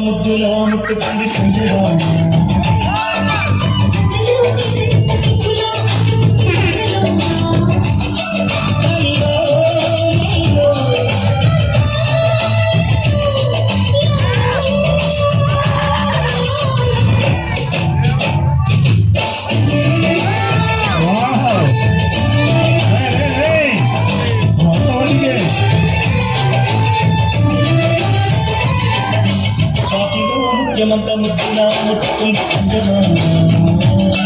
ముద్దులా ముట్టుకుంది Sanjay ముఖ్యమంత ముద్దులా ముట్టుకుంది Sanjay కాకిడి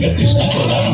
Let this stop around.